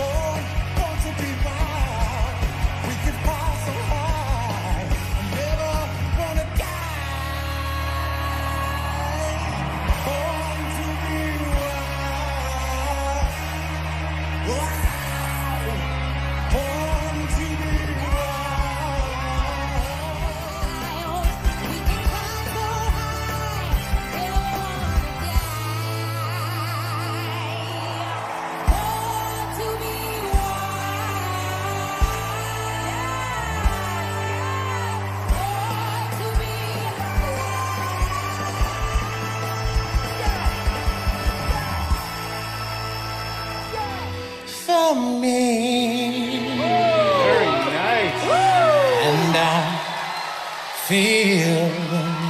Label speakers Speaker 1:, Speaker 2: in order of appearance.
Speaker 1: born, born to be wild. for me. Very nice. And I feel